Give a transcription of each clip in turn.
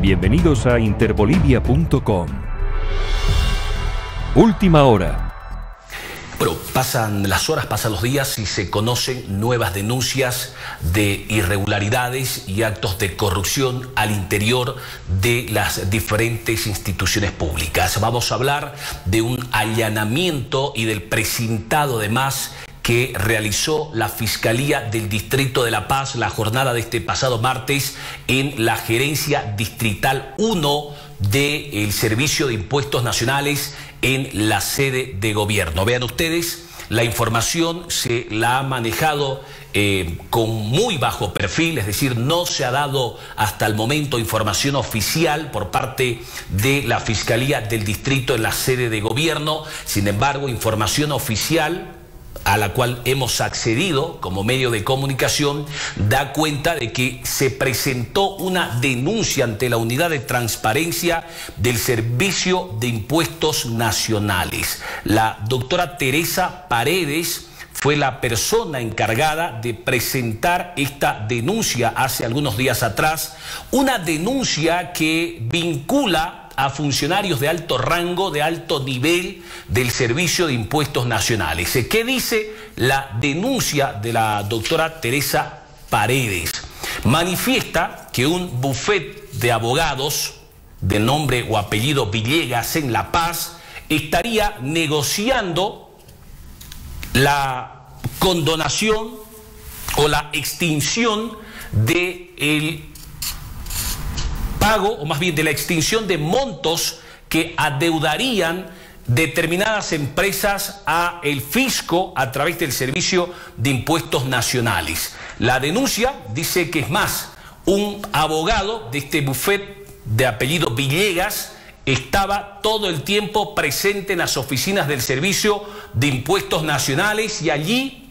Bienvenidos a interbolivia.com. Última hora. Bueno, pasan las horas, pasan los días y se conocen nuevas denuncias de irregularidades y actos de corrupción al interior de las diferentes instituciones públicas. Vamos a hablar de un allanamiento y del precintado además que realizó la Fiscalía del Distrito de La Paz la jornada de este pasado martes en la Gerencia Distrital 1 del Servicio de Impuestos Nacionales en la sede de gobierno. Vean ustedes, la información se la ha manejado eh, con muy bajo perfil, es decir, no se ha dado hasta el momento información oficial por parte de la Fiscalía del Distrito en la sede de gobierno. Sin embargo, información oficial a la cual hemos accedido como medio de comunicación da cuenta de que se presentó una denuncia ante la unidad de transparencia del Servicio de Impuestos Nacionales. La doctora Teresa Paredes fue la persona encargada de presentar esta denuncia hace algunos días atrás, una denuncia que vincula a funcionarios de alto rango, de alto nivel del Servicio de Impuestos Nacionales. ¿Qué dice la denuncia de la doctora Teresa Paredes? Manifiesta que un buffet de abogados de nombre o apellido Villegas en La Paz estaría negociando la condonación o la extinción de el pago, o más bien de la extinción de montos que adeudarían determinadas empresas a el fisco a través del Servicio de Impuestos Nacionales. La denuncia dice que es más, un abogado de este bufet de apellido Villegas estaba todo el tiempo presente en las oficinas del Servicio de Impuestos Nacionales y allí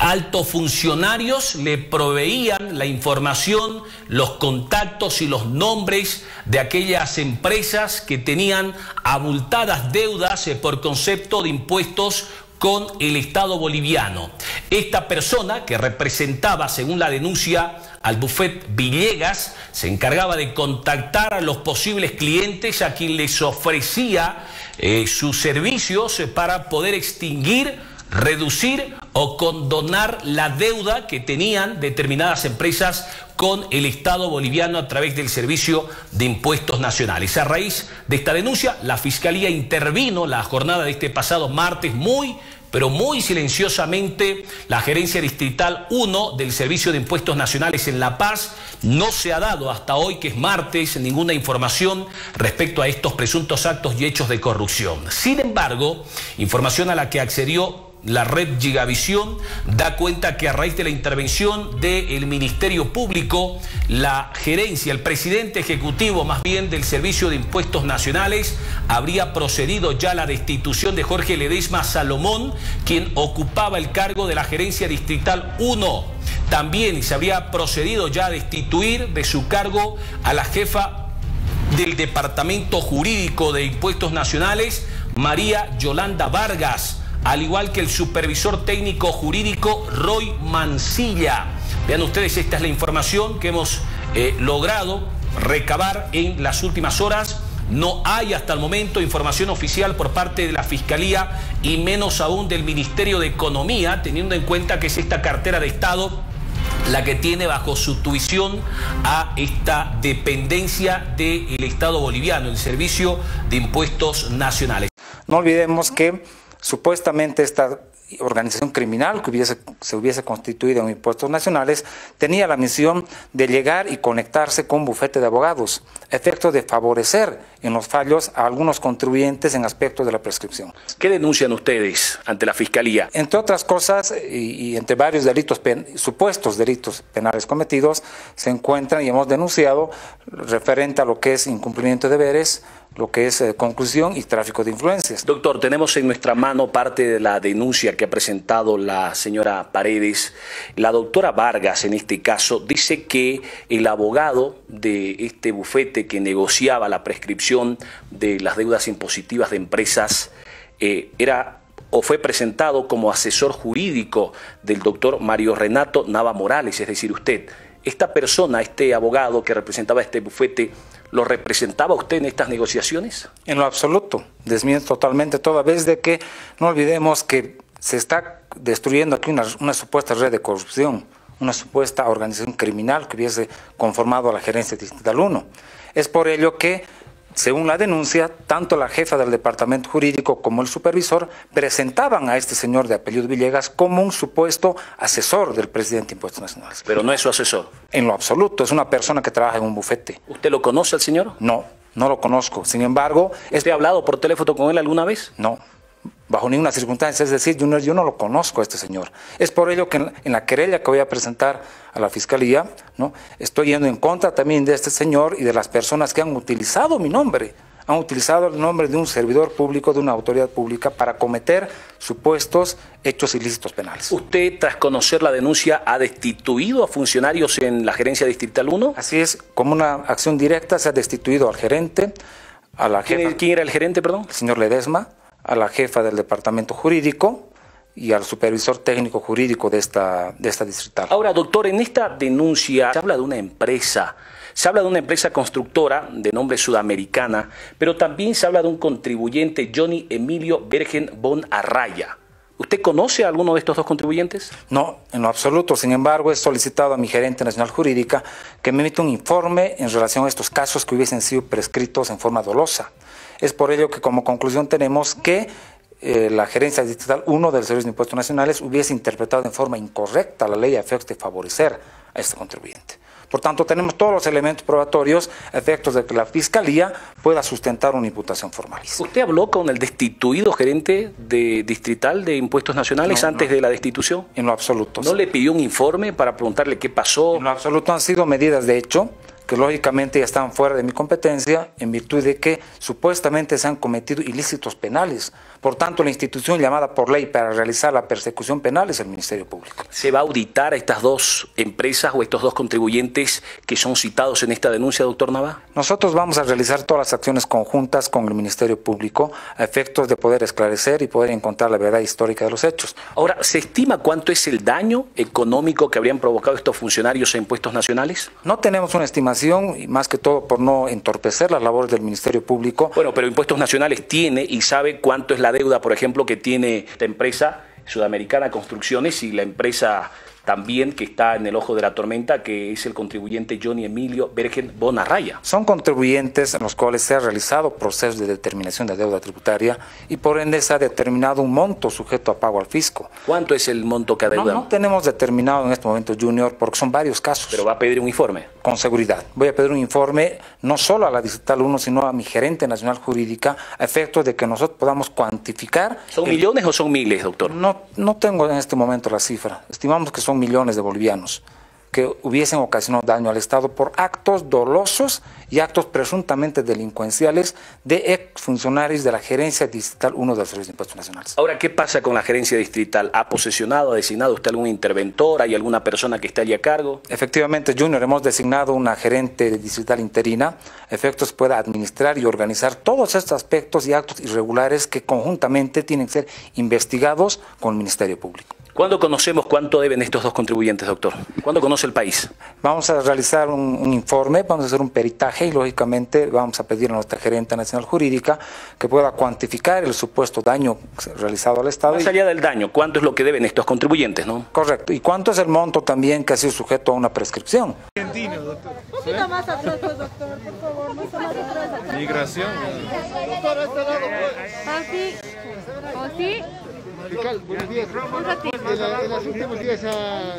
altos funcionarios le proveían la información, los contactos y los nombres de aquellas empresas que tenían abultadas deudas eh, por concepto de impuestos con el Estado boliviano. Esta persona que representaba, según la denuncia, al bufet Villegas, se encargaba de contactar a los posibles clientes a quien les ofrecía eh, sus servicios eh, para poder extinguir reducir o condonar la deuda que tenían determinadas empresas con el Estado boliviano a través del Servicio de Impuestos Nacionales. A raíz de esta denuncia, la Fiscalía intervino la jornada de este pasado martes muy pero muy silenciosamente la gerencia distrital 1 del Servicio de Impuestos Nacionales en La Paz no se ha dado hasta hoy, que es martes, ninguna información respecto a estos presuntos actos y hechos de corrupción. Sin embargo, información a la que accedió la red Gigavisión da cuenta que a raíz de la intervención del Ministerio Público, la gerencia, el presidente ejecutivo más bien del Servicio de Impuestos Nacionales, habría procedido ya a la destitución de Jorge Ledesma Salomón, quien ocupaba el cargo de la gerencia distrital 1. También se habría procedido ya a destituir de su cargo a la jefa del Departamento Jurídico de Impuestos Nacionales, María Yolanda Vargas al igual que el supervisor técnico jurídico Roy Mancilla. Vean ustedes, esta es la información que hemos eh, logrado recabar en las últimas horas. No hay hasta el momento información oficial por parte de la Fiscalía y menos aún del Ministerio de Economía, teniendo en cuenta que es esta cartera de Estado la que tiene bajo su tuición a esta dependencia del Estado boliviano, el Servicio de Impuestos Nacionales. No olvidemos que supuestamente esta organización criminal que hubiese, se hubiese constituido en impuestos nacionales tenía la misión de llegar y conectarse con un bufete de abogados, efecto de favorecer en los fallos a algunos contribuyentes en aspectos de la prescripción. ¿Qué denuncian ustedes ante la Fiscalía? Entre otras cosas, y, entre varios delitos, supuestos delitos penales cometidos, se encuentran y hemos denunciado referente a lo que es incumplimiento de deberes, lo que es eh, conclusión y tráfico de influencias. Doctor, tenemos en nuestra mano parte de la denuncia que ha presentado la señora Paredes. La doctora Vargas, en este caso, dice que el abogado de este bufete que negociaba la prescripción de las deudas impositivas de empresas eh, era o fue presentado como asesor jurídico del doctor Mario Renato Nava Morales, es decir, usted. ¿Esta persona, este abogado que representaba este bufete, lo representaba usted en estas negociaciones? En lo absoluto, desmiento totalmente, toda vez de que no olvidemos que se está destruyendo aquí una, una supuesta red de corrupción, una supuesta organización criminal que hubiese conformado a la gerencia distrital 1. Es por ello que según la denuncia, tanto la jefa del departamento jurídico como el supervisor presentaban a este señor de apellido Villegas como un supuesto asesor del presidente de Impuestos Nacionales. Pero no es su asesor. En lo absoluto, es una persona que trabaja en un bufete. ¿Usted lo conoce al señor? No, no lo conozco. Sin embargo... ¿Usted ha hablado por teléfono con él alguna vez? No, bajo ninguna circunstancia. Es decir, yo no, yo no lo conozco a este señor. Es por ello que en, en, la querella que voy a presentar a la Fiscalía, ¿no? estoy yendo en contra también de este señor y de las personas que han utilizado mi nombre, han utilizado el nombre de un servidor público, de una autoridad pública, para cometer supuestos hechos ilícitos penales. ¿Usted, tras conocer la denuncia, ha destituido a funcionarios en la gerencia distrital 1? Así es, como una acción directa se ha destituido al gerente, a la jefa... ¿Quién, ¿Quién era el gerente, perdón? El señor Ledesma, a la jefa del departamento jurídico y al supervisor técnico jurídico de esta, de esta distrital. Ahora, doctor, en esta denuncia se habla de una empresa, se habla de una empresa constructora de nombre sudamericana, pero también se habla de un contribuyente, Johnny Emilio Bergen Bon Arraya. ¿Usted conoce a alguno de estos dos contribuyentes? No, en lo absoluto. Sin embargo, he solicitado a mi gerente nacional jurídica que me emita un informe en relación a estos casos que hubiesen sido prescritos en forma dolosa. Es por ello que como conclusión tenemos que eh, la gerencia distrital 1 del Servicio de Impuestos Nacionales hubiese interpretado en forma incorrecta la ley a efectos de favorecer a este contribuyente. Por tanto, tenemos todos los elementos probatorios a efectos de que la Fiscalía pueda sustentar una imputación formalista. ¿Usted habló con el destituido gerente de distrital de Impuestos Nacionales No, antes no. de la destitución? En lo absoluto. ¿No le pidió un informe para preguntarle qué pasó? En lo absoluto han sido medidas de hecho que lógicamente ya están fuera de mi competencia en virtud de que supuestamente se han cometido ilícitos penales. Por tanto, la institución llamada por ley para realizar la persecución penal es el Ministerio Público. ¿Se va a auditar a estas dos empresas o estos dos contribuyentes que son citados en esta denuncia, doctor Nava? Nosotros vamos a realizar todas las acciones conjuntas con el Ministerio Público a efectos de poder esclarecer y poder encontrar la verdad histórica de los hechos. Ahora, ¿se estima cuánto es el daño económico que habrían provocado estos funcionarios a impuestos nacionales? No tenemos una estimación, y más que todo por no entorpecer las labores del Ministerio Público. Bueno, pero Impuestos Nacionales tiene y sabe cuánto es la deuda, por ejemplo, que tiene esta empresa sudamericana Construcciones y la empresa también que está en el ojo de la tormenta, que es el contribuyente Johnny Emilio Bergen Bonarraya. Son contribuyentes en los cuales se ha realizado proceso de determinación de deuda tributaria y por ende se ha determinado un monto sujeto a pago al fisco. ¿Cuánto es el monto que No, adeudan? no tenemos determinado en este momento, Junior, porque son varios casos. Pero va a pedir un informe. Con seguridad. Voy a pedir un informe no solo a la Distrital 1, sino a mi gerente nacional jurídica, a efectos de que nosotros podamos cuantificar. ¿Son el- millones o son miles, doctor? No, no tengo en este momento la cifra. Estimamos que son millones de bolivianos que hubiesen ocasionado daño al Estado por actos dolosos y actos presuntamente delincuenciales de exfuncionarios de la Gerencia Distrital 1 del Servicio de Impuestos Nacionales. Ahora, ¿qué pasa con la gerencia distrital? ¿Ha posesionado, ha designado usted algún interventor? ¿Hay alguna persona que esté allí a cargo? Efectivamente, Junior, hemos designado una gerente distrital interina, efectos pueda administrar y organizar todos estos aspectos y actos irregulares que conjuntamente tienen que ser investigados con el Ministerio Público. ¿Cuándo conocemos cuánto deben estos dos contribuyentes, doctor? ¿Cuándo el país? Vamos a realizar un, un informe, vamos a hacer un peritaje y lógicamente vamos a pedir a nuestra gerente nacional jurídica que pueda cuantificar el supuesto daño realizado al Estado. Más y- allá del daño, ¿cuánto es lo que deben estos contribuyentes, no? Correcto. ¿Y cuánto es el monto también que ha sido sujeto a una prescripción? Un poquito más atrás, pues, doctor, por favor, más más atrás. acá. Migración. Así, o sí, Fiscal, buenos días. En, la- en los últimos días ha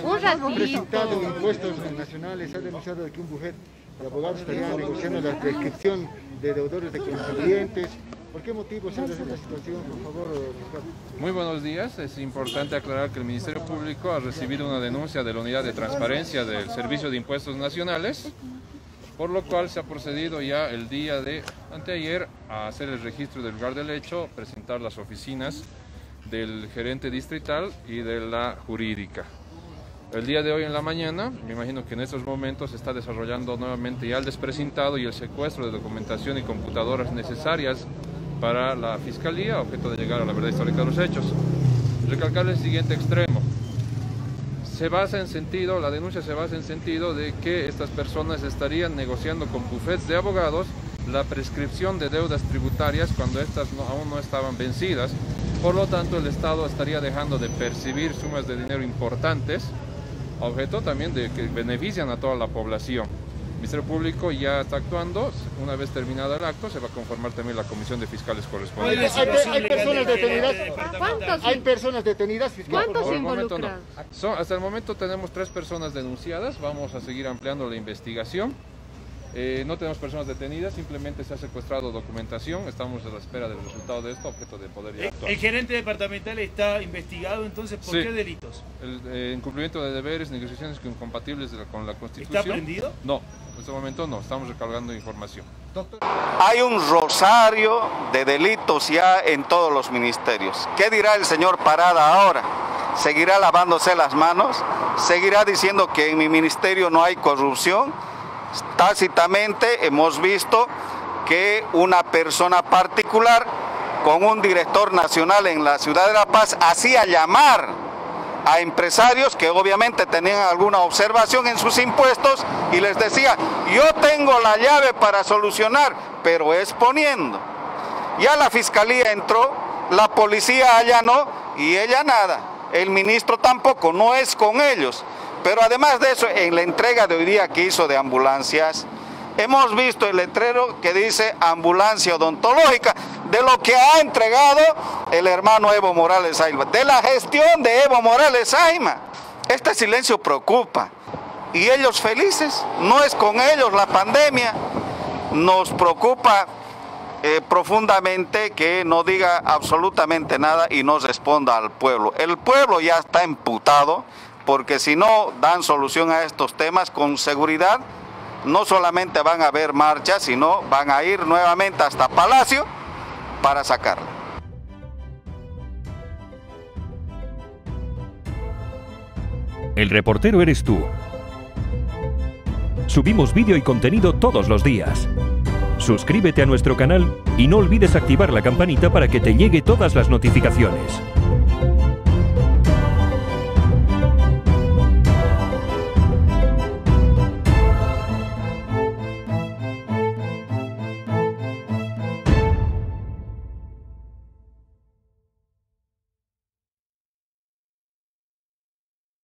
presentado impuestos nacionales, ha denunciado que un bufete de abogados estaría negociando la prescripción de deudores de contribuyentes. ¿Por qué motivo se da esta situación, por favor, fiscal? Muy buenos días. Es importante aclarar que el Ministerio Público ha recibido una denuncia de la Unidad de Transparencia del Servicio de Impuestos Nacionales, por lo cual se ha procedido ya el día de anteayer a hacer el registro del lugar del hecho, presentar las oficinas del gerente distrital y de la jurídica. El día de hoy en la mañana, me imagino que en estos momentos se está desarrollando nuevamente ya el desprecintado y el secuestro de documentación y computadoras necesarias para la Fiscalía, objeto de llegar a la verdad histórica de los hechos. Recalcar el siguiente extremo. se basa en sentido, la denuncia se basa en sentido de que estas personas estarían negociando con bufetes de abogados la prescripción de deudas tributarias cuando estas aún no estaban vencidas. Por lo tanto, el Estado estaría dejando de percibir sumas de dinero importantes, objeto también de que benefician a toda la población. El Ministerio Público ya está actuando. Una vez terminado el acto, se va a conformar también la comisión de fiscales correspondiente. Hay, hay- hay personas detenidas. ¿Cuántos, Hay personas detenidas, fiscal. por ¿Cuántos no. involucrados? Son- hasta el momento tenemos tres personas denunciadas. Vamos a seguir ampliando la investigación. Eh, no tenemos personas detenidas, simplemente se ha secuestrado documentación. Estamos a la espera del resultado de esto, objeto de poder ya actuar. El gerente departamental está investigado, entonces, ¿por Sí. qué delitos? El eh, incumplimiento de deberes, negociaciones incompatibles de la- con la Constitución. ¿Está prendido? No, en este momento no, estamos recargando información. Hay un rosario de delitos ya en todos los ministerios. ¿Qué dirá el señor Parada ahora? ¿Seguirá lavándose las manos? ¿Seguirá diciendo que en mi ministerio no hay corrupción? Tácitamente hemos visto que una persona particular con un director nacional en la ciudad de La Paz hacía llamar a empresarios que obviamente tenían alguna observación en sus impuestos y les decía, yo tengo la llave para solucionar, pero es poniendo. Ya la fiscalía entró, la policía allanó y ella nada. El ministro tampoco, no es con ellos. Pero además de eso, en la entrega de hoy día que hizo de ambulancias, hemos visto el letrero que dice ambulancia odontológica, de lo que ha entregado el hermano Evo Morales Aima, de la gestión de Evo Morales Aima. Este silencio preocupa. Y ellos felices, no es con ellos la pandemia. Nos preocupa eh, profundamente que no diga absolutamente nada y no responda al pueblo. El pueblo ya está emputado porque si no dan solución a estos temas con seguridad, no solamente van a haber marchas, sino van a ir nuevamente hasta Palacio para sacarla. El reportero eres tú. Subimos vídeo y contenido todos los días. Suscríbete a nuestro canal y no olvides activar la campanita para que te llegue todas las notificaciones.